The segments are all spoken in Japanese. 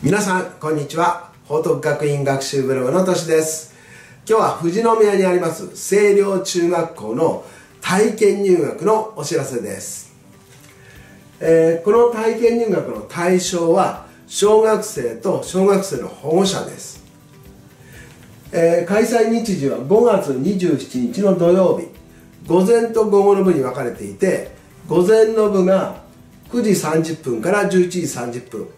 皆さんこんにちは。報徳学院学習ブログのとしです。今日は富士宮にあります清涼中学校の体験入学のお知らせです、えー、この体験入学の対象は小学生と小学生の保護者です、えー、開催日時は5月27日の土曜日。午前と午後の部に分かれていて午前の部が9時30分から11時30分。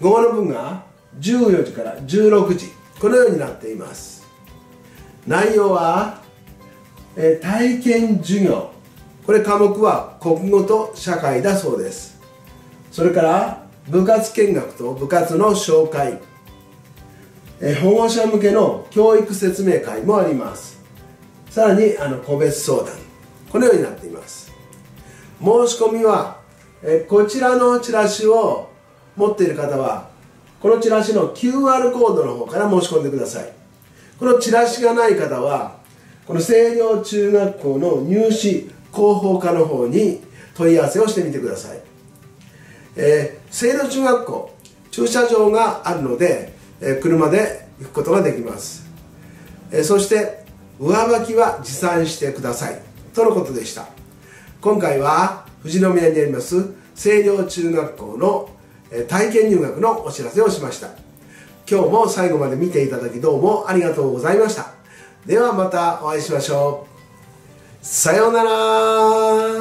午後の分が14時から16時。このようになっています。内容は、え体験授業。これ科目は国語と社会だそうです。それから部活見学と部活の紹介。え保護者向けの教育説明会もあります。さらにあの個別相談。このようになっています。申し込みはえこちらのチラシを持っている方はこのチラシの QR コードの方から申し込んでください。このチラシがない方はこの清涼中学校の入試広報課の方に問い合わせをしてみてください、えー、清涼中学校駐車場があるので、えー、車で行くことができます、えー、そして上履きは持参してください。とのことでした。今回は富士宮にあります清涼中学校の体験入学のお知らせをしました。今日も最後まで見ていただきどうもありがとうございました。ではまたお会いしましょう。さようなら。